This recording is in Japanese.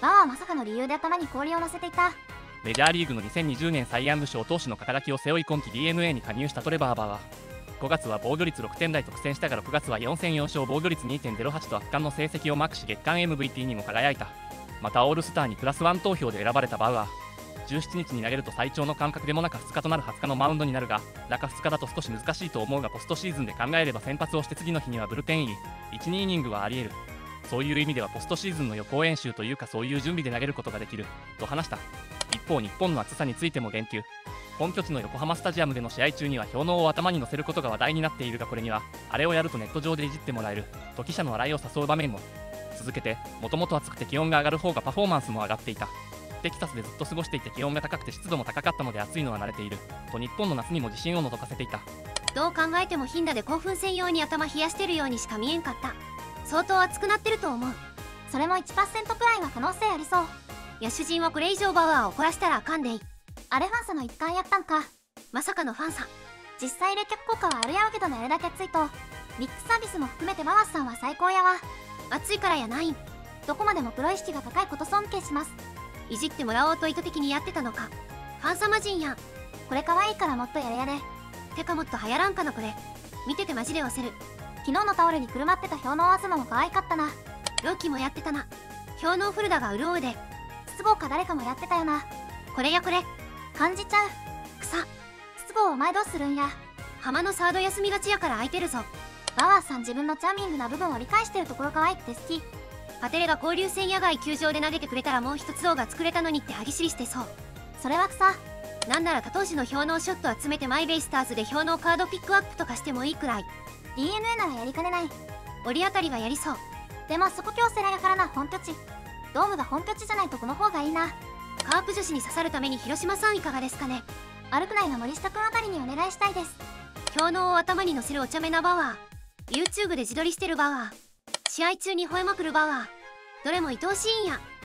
バーはまさかの理由で頭に氷を乗せていた。メジャーリーグの2020年サイ・ヤング賞投手の肩書きを背負い今季 DNA に加入したトレバーバーは5月は防御率6点台と苦戦したが6月は4戦4勝防御率2.08と圧巻の成績をマークし月間 MVP にも輝いた。またオールスターにプラスワン投票で選ばれたバウアー。17日に投げると最長の間隔でも中2日となる20日のマウンドになるが中2日だと少し難しいと思うがポストシーズンで考えれば先発をして次の日にはブルペン入り。12イニングはありえる。そういう意味ではポストシーズンの予行演習というかそういう準備で投げることができる。と話した。一方日本の暑さについても言及。本拠地の横浜スタジアムでの試合中には氷のを頭に乗せることが話題になっているがこれにはあれをやるとネット上でいじってもらえる。と記者の笑いを誘う場面も。続けてもともと暑くて気温が上がる方がパフォーマンスも上がっていた。テキサスでずっと過ごしていて気温が高くて湿度も高かったので暑いのは慣れている。と日本の夏にも自信をのぞかせていた。どう考えてもヒンダで興奮専用に頭冷やしてるようにしか見えんかった。相当熱くなってると思う。それも1%くらいは可能性ありそう。野手陣はこれ以上バワーを怒らしたらあかんでいい。あれファンサの一環やったんか。まさかのファンサ。実際冷却効果はあるやろうけどねあれだけついと。ミックスサービスも含めてバワスさんは最高やわ。暑いからやない。んどこまでもプロ意識が高いこと尊敬します。いじってもらおうと意図的にやってたのか。ファンサマジンやん。これ可愛いからもっとやれやれ。てかもっと流行らんかなこれ。見ててマジで忘れる。昨日のタオルにくるまってた氷の技も可愛かったな。ロキもやってたな。氷のフルダが潤うで筒香か誰かもやってたよな。これやこれ。感じちゃう。草。筒香お前どうするんや。浜のサード休みがちやから空いてるぞ。バワーさん自分のチャーミングな部分を理解してるところ可愛くて好き。パテレが交流戦野外球場で投げてくれたらもう一つ動画作れたのにって歯ぎしりしてそう。それは草。なんなら他投手の氷のショット集めてマイベイスターズで氷のカードピックアップとかしてもいいくらい。DNA ならやりかねない。折り当たりはやりそう。でもそこ京セラやからな本拠地。ドームが本拠地じゃないとこの方がいいな。カープ女子に刺さるために広島さんいかがですかね。歩くないの森下くんあたりにお願いしたいです。氷のを頭に乗せるお茶目なバワー。YouTube で自撮りしてるバワー。試合中に吠えまくるバワー。どれも愛おしいんや。